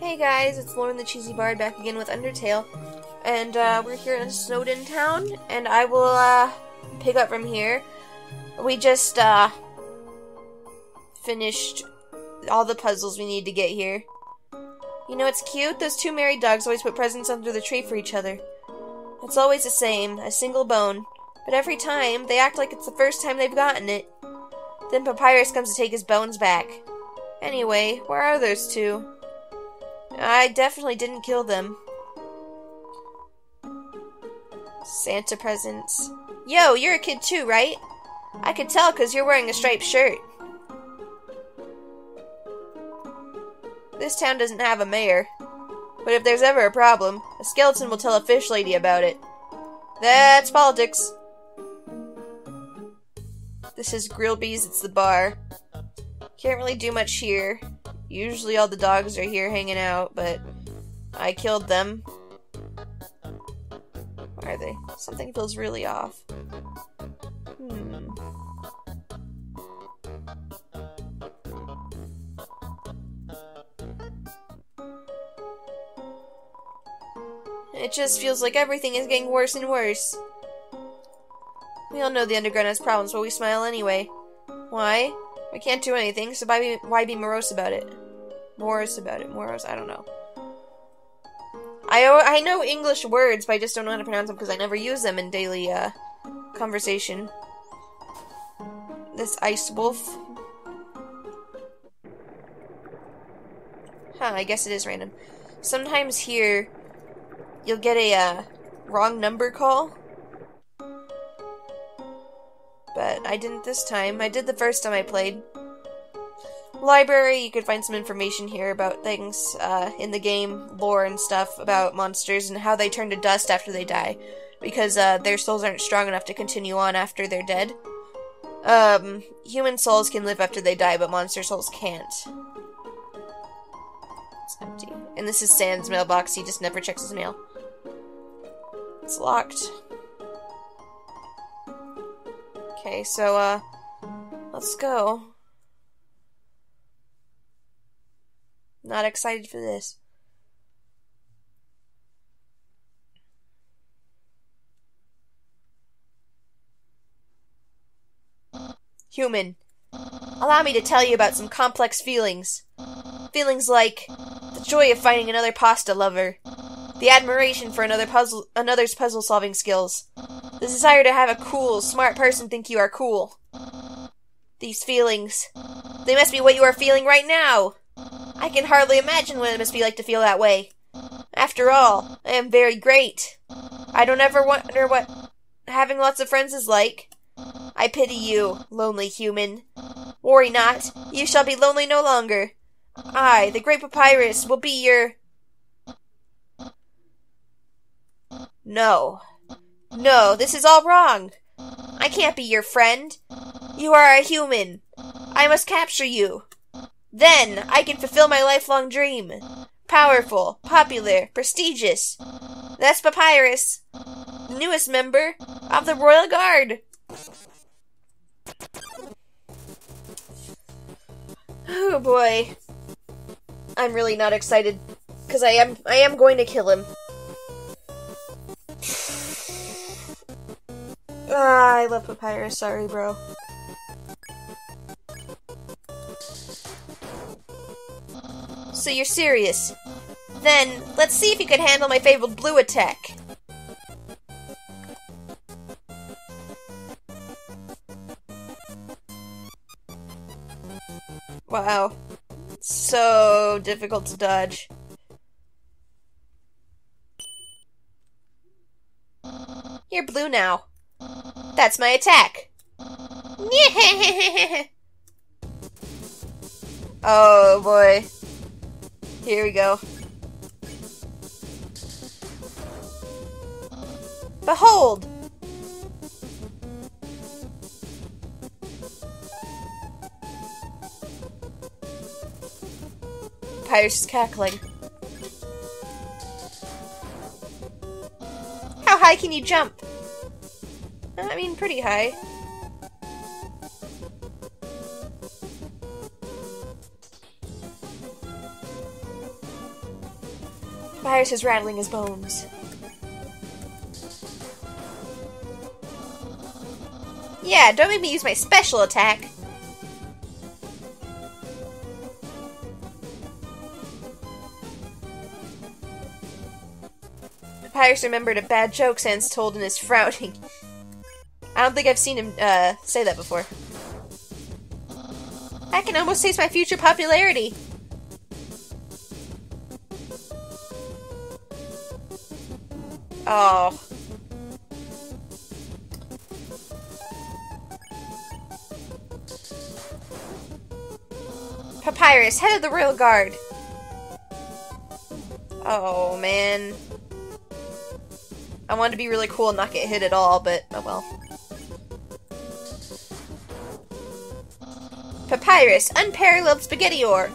Hey guys, it's Lauren the Cheesy Bard back again with Undertale. And uh, we're here in Snowdin Town, and I will uh, pick up from here. We just uh, finished all the puzzles we need to get here. You know, it's cute. Those two married dogs always put presents under the tree for each other. It's always the same, a single bone. But every time, they act like it's the first time they've gotten it. Then Papyrus comes to take his bones back. Anyway, where are those two? I definitely didn't kill them. Santa presents. Yo, you're a kid too, right? I could tell because you're wearing a striped shirt. This town doesn't have a mayor. But if there's ever a problem, a skeleton will tell a fish lady about it. That's politics. This is Grillby's, it's the bar. Can't really do much here. Usually all the dogs are here hanging out, but I killed them. Where are they? Something feels really off. Hmm. It just feels like everything is getting worse and worse. We all know the underground has problems, but we smile anyway. Why? We can't do anything, so why be, why be morose about it? Morose about it. Morose? I don't know. I, I know English words, but I just don't know how to pronounce them because I never use them in daily uh, conversation. This ice wolf. Huh, I guess it is random. Sometimes here, you'll get a uh, wrong number call. But I didn't this time. I did the first time I played. Library, you could find some information here about things uh, in the game, lore and stuff about monsters and how they turn to dust after they die. Because uh, their souls aren't strong enough to continue on after they're dead. Um, human souls can live after they die, but monster souls can't. It's empty. And this is Sans mailbox, he just never checks his mail. It's locked. Okay, so, uh, let's go. Not excited for this. Human. Allow me to tell you about some complex feelings. Feelings like the joy of finding another pasta lover, the admiration for another puzzle, another's puzzle solving skills, the desire to have a cool, smart person think you are cool. These feelings, they must be what you are feeling right now. I can hardly imagine what it must be like to feel that way. After all, I am very great. I don't ever wonder what having lots of friends is like. I pity you, lonely human. Worry not, you shall be lonely no longer. I, the great papyrus, will be your. No. No, this is all wrong. I can't be your friend. You are a human. I must capture you. Then I can fulfill my lifelong dream. Powerful, popular, prestigious. That's Papyrus, the newest member of the Royal Guard. Oh boy. I'm really not excited because I am I am going to kill him. Ah, I love Papyrus. Sorry, bro. So you're serious? Then, let's see if you can handle my fabled blue attack. Wow. So difficult to dodge. You're blue now. That's my attack. oh boy. Here we go. Behold! Papyrus is cackling. How high can you jump? I mean, pretty high. Papyrus is rattling his bones. Yeah, don't make me use my special attack. Papyrus remembered a bad joke Sans told and is frowning. I don't think I've seen him uh, say that before. I can almost taste my future popularity. Oh. Papyrus, head of the Royal Guard. Oh, man. I wanted to be really cool and not get hit at all, but oh well. Papyrus, unparalleled spaghetti ore.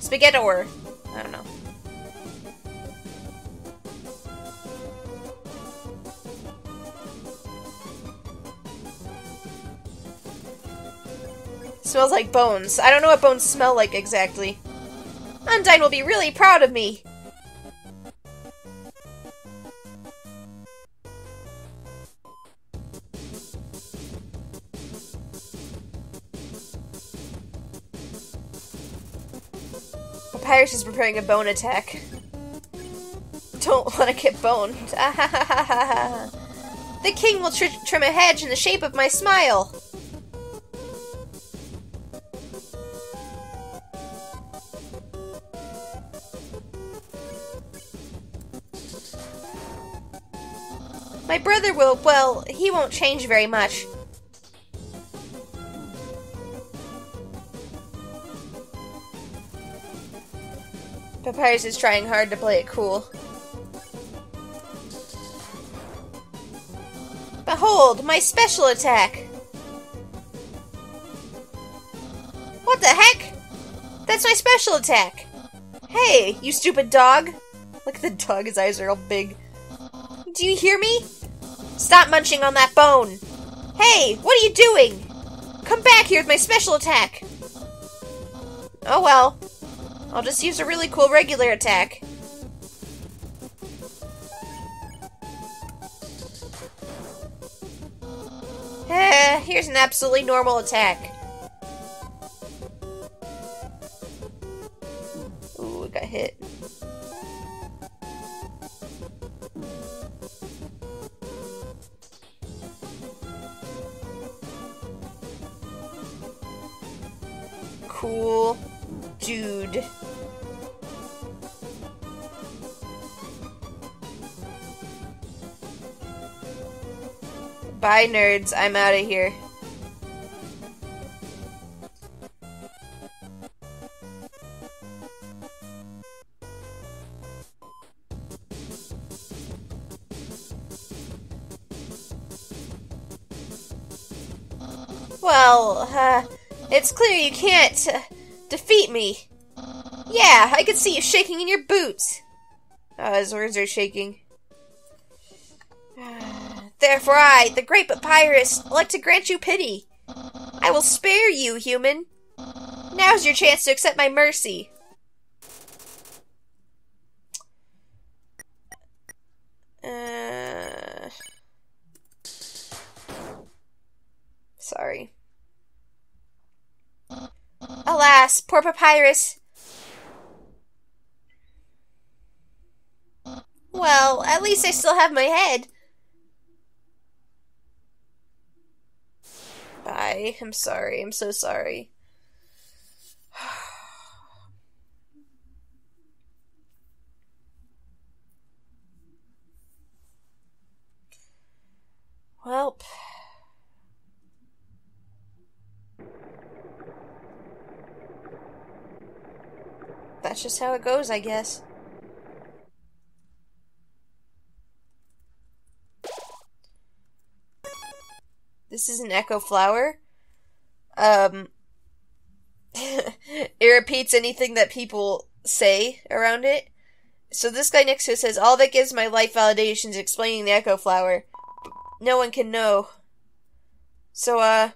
Spaghetti ore. I don't know. Smells like bones. I don't know what bones smell like exactly. Undyne will be really proud of me. Papyrus is preparing a bone attack. Don't want to get boned. the king will tr trim a hedge in the shape of my smile. My brother will, well, he won't change very much. Papyrus is trying hard to play it cool. Behold, my special attack! What the heck? That's my special attack! Hey, you stupid dog! Look at the dog, his eyes are all big. Do you hear me? Stop munching on that bone! Hey, what are you doing? Come back here with my special attack! Oh well. I'll just use a really cool regular attack. Eh, here's an absolutely normal attack. Bye, nerds. I'm out of here. Well, uh, it's clear you can't uh, defeat me. Yeah, I can see you shaking in your boots. Oh, his words are shaking. Therefore I, the great papyrus, like to grant you pity. I will spare you, human. Now's your chance to accept my mercy. Uh... Sorry. Alas, poor papyrus. Well, at least I still have my head. Bye. I'm sorry. I'm so sorry. Welp. That's just how it goes, I guess. This is an echo flower. Um, it repeats anything that people say around it. So this guy next to it says, all that gives my life validation is explaining the echo flower. No one can know. So, uh,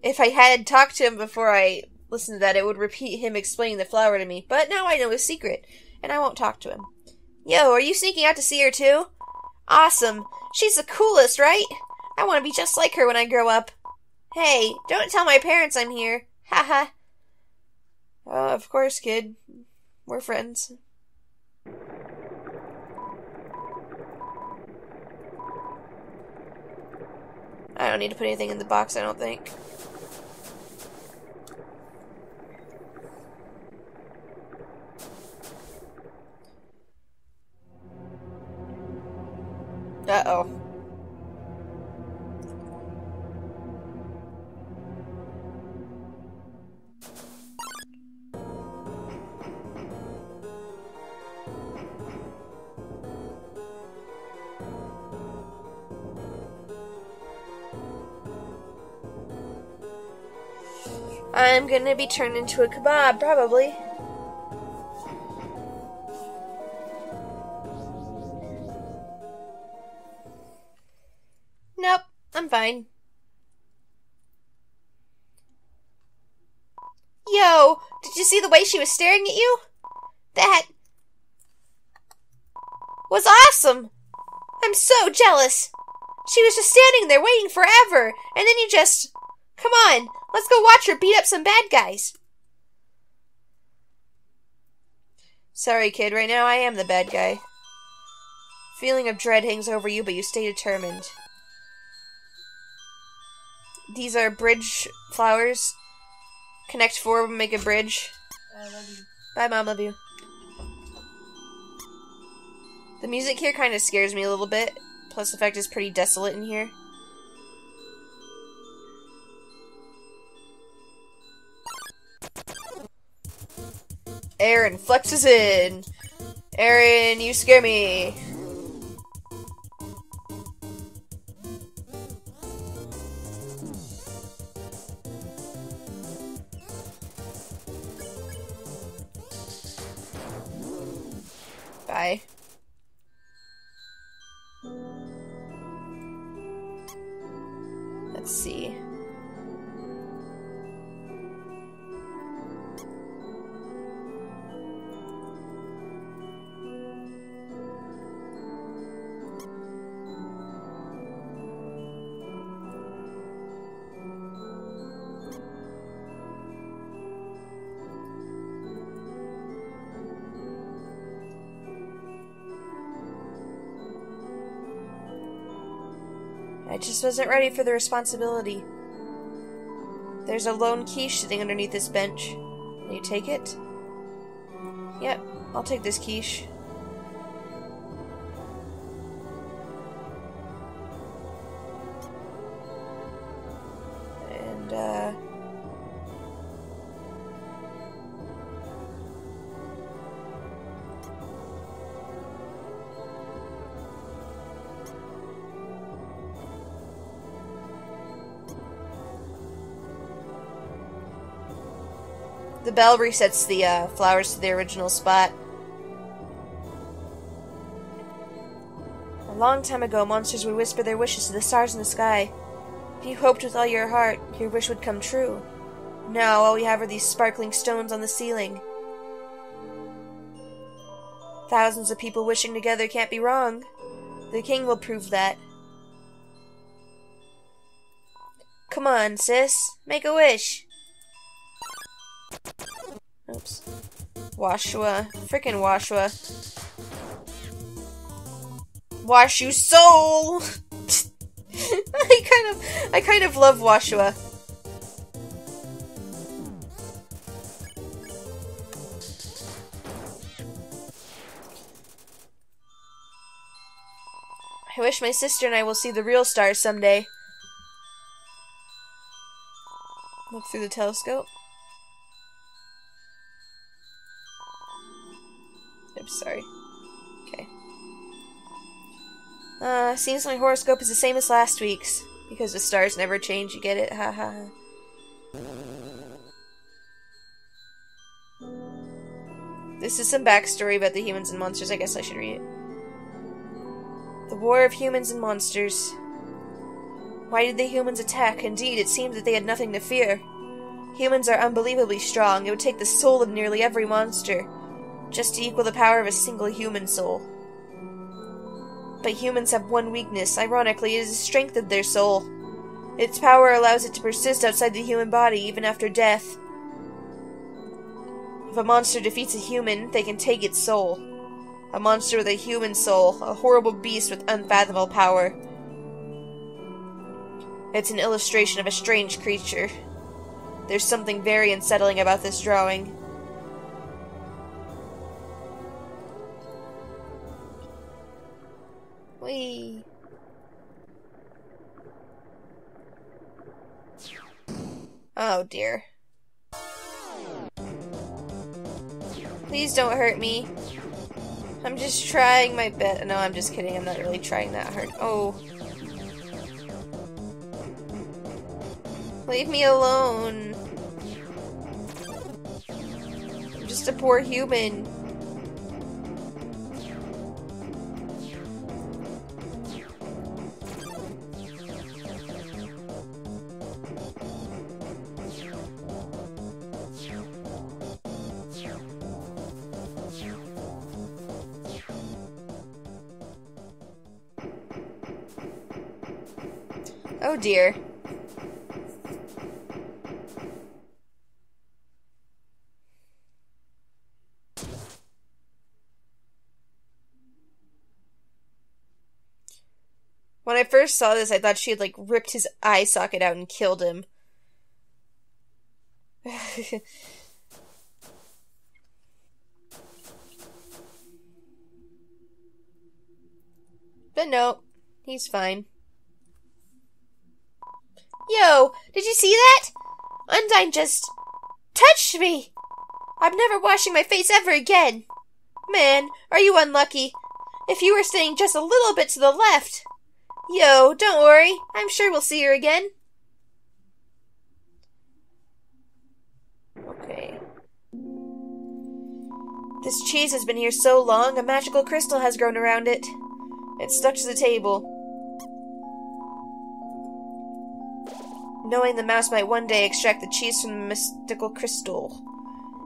if I had talked to him before I listened to that, it would repeat him explaining the flower to me. But now I know his secret, and I won't talk to him. Yo, are you sneaking out to see her too? Awesome. She's the coolest, right? I want to be just like her when I grow up. Hey, don't tell my parents I'm here. Haha. uh, of course, kid. We're friends. I don't need to put anything in the box, I don't think. Uh-oh. I'm gonna be turned into a kebab, probably. Nope, I'm fine. Yo, did you see the way she was staring at you? That was awesome! I'm so jealous! She was just standing there waiting forever, and then you just. Come on, let's go watch her beat up some bad guys. Sorry, kid, right now I am the bad guy. Feeling of dread hangs over you, but you stay determined. These are bridge flowers. Connect four of them, make a bridge. Bye, Mom. Love you. The music here kind of scares me a little bit. Plus, the fact it's pretty desolate in here. Aaron flexes in. Aaron, you scare me. I just wasn't ready for the responsibility. There's a lone quiche sitting underneath this bench. Will you take it? Yep, I'll take this quiche. The bell resets the uh, flowers to their original spot. A long time ago, monsters would whisper their wishes to the stars in the sky. If you hoped with all your heart, your wish would come true. Now, all we have are these sparkling stones on the ceiling. Thousands of people wishing together can't be wrong. The king will prove that. Come on, sis. Make a wish. Oops. Woshua. Frickin' Woshua. Wash you soul! I kind of I kind of love Woshua. I wish my sister and I will see the real stars someday. Look through the telescope. Sorry. Okay. Uh, seems my horoscope is the same as last week's. Because the stars never change, you get it? Ha ha ha. This is some backstory about the humans and monsters. I guess I should read it. The War of Humans and Monsters. Why did the humans attack? Indeed, it seemed that they had nothing to fear. Humans are unbelievably strong. It would take the soul of nearly every monster just to equal the power of a single human soul. But humans have one weakness. Ironically, it is the strength of their soul. Its power allows it to persist outside the human body even after death. If a monster defeats a human, they can take its soul. A monster with a human soul, a horrible beast with unfathomable power. It's an illustration of a strange creature. There's something very unsettling about this drawing. Whee! Oh dear. Please don't hurt me. I'm just trying my best. No, I'm just kidding. I'm not really trying that hard. Oh. Leave me alone. I'm just a poor human. Oh dear. When I first saw this, I thought she had like ripped his eye socket out and killed him. but no, he's fine. Yo, did you see that? Undyne just touched me. I'm never washing my face ever again. Man, are you unlucky? If you were staying just a little bit to the left. Yo, don't worry. I'm sure we'll see her again. Okay. This cheese has been here so long, a magical crystal has grown around it. It's stuck to the table. Knowing the mouse might one day extract the cheese from the mystical crystal.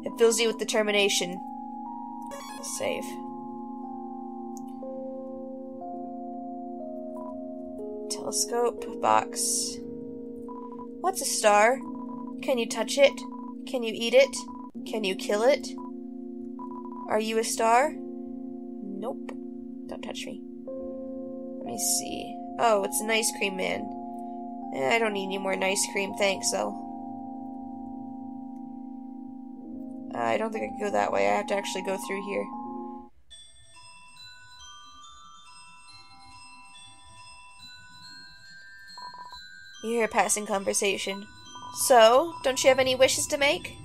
It fills you with determination. Save. Telescope, box. What's a star? Can you touch it? Can you eat it? Can you kill it? Are you a star? Nope. Don't touch me. Let me see. Oh, it's an ice cream man. Eh, I don't need any more ice cream, thanks, though. I don't think I can go that way. I have to actually go through here. You hear a passing conversation. So, don't you have any wishes to make?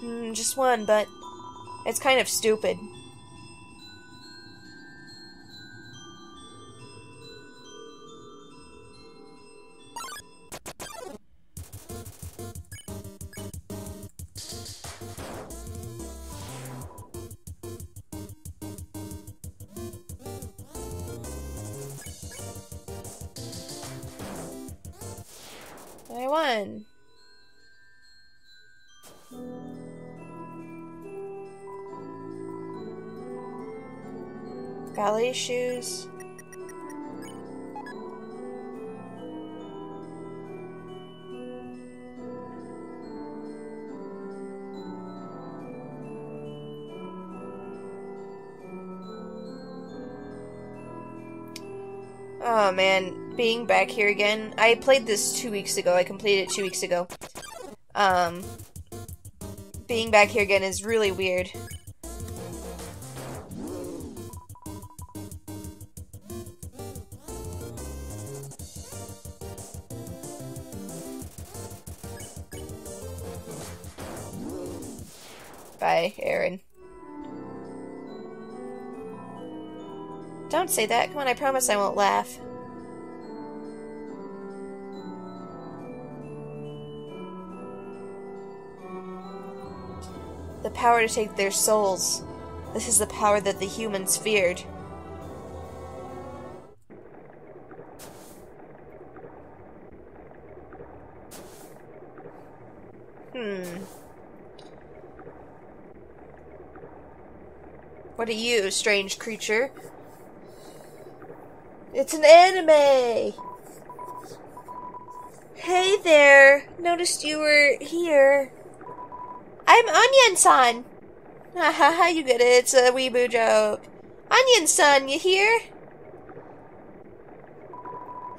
Hmm, just one, but it's kind of stupid. Won. Ballet shoes. Being back here again. I played this two weeks ago. I completed it two weeks ago. Um, being back here again is really weird. Bye, Aaron. Don't say that. Come on, I promise I won't laugh. Power to take their souls. This is the power that the humans feared. Hmm. What are you, strange creature? It's an anime! Hey there! Noticed you were here. I'm Onion-san! Haha, you get it. It's a weeboo joke. Onion-san, you here?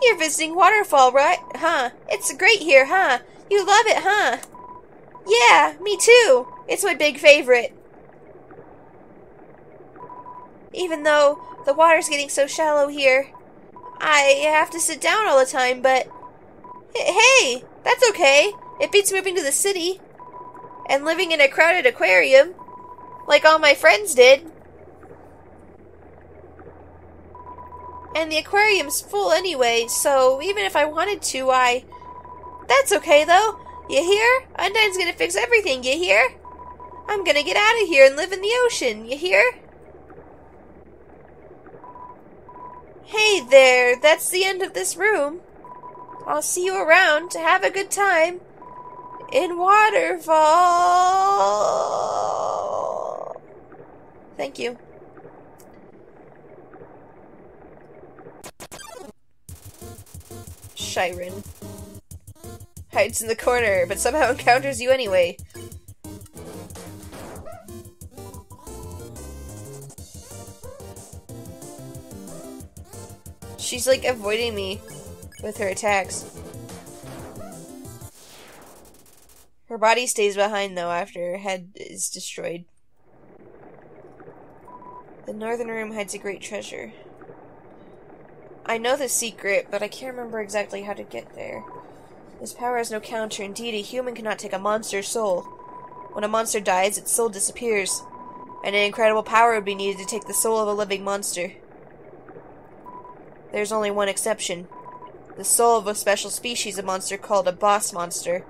You're visiting Waterfall, right? Huh? It's great here, huh? You love it, huh? Yeah, me too. It's my big favorite. Even though the water's getting so shallow here, I have to sit down all the time, but hey, that's okay. It beats moving to the city and living in a crowded aquarium like all my friends did. And the aquarium's full anyway, so even if I wanted to, I. That's okay though. You hear? Undyne's gonna fix everything, you hear? I'm gonna get out of here and live in the ocean, you hear? Hey there, that's the end of this room. I'll see you around to have a good time in Waterfall. Thank you. Shyren hides in the corner, but somehow encounters you anyway. She's like avoiding me with her attacks. Her body stays behind though after her head is destroyed. The northern room hides a great treasure. I know the secret, but I can't remember exactly how to get there. This power has no counter. Indeed, a human cannot take a monster's soul. When a monster dies, its soul disappears, and an incredible power would be needed to take the soul of a living monster. There's only one exception. The soul of a special species of monster called a boss monster.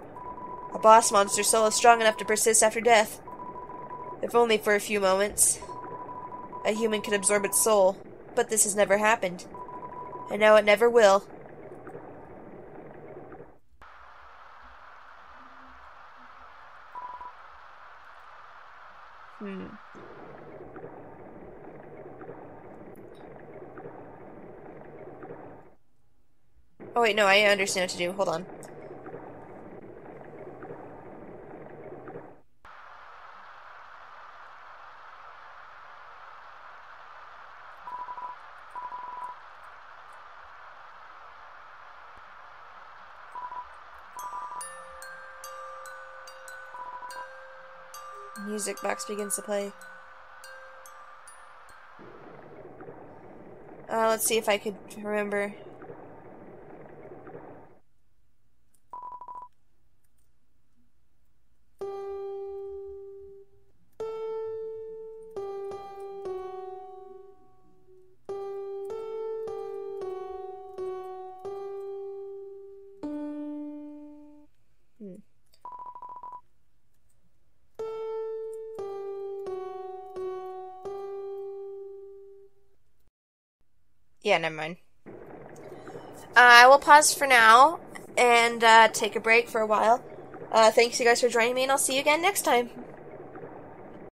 A boss monster's soul is strong enough to persist after death. If only for a few moments. A human can absorb its soul, but this has never happened. And now it never will. Hmm. Oh wait, no, I understand what to do. Hold on. Music box begins to play. Uh, let's see if I could remember. Yeah, never mind. Uh, I will pause for now and uh, take a break for a while. Uh, thanks you guys for joining me, and I'll see you again next time.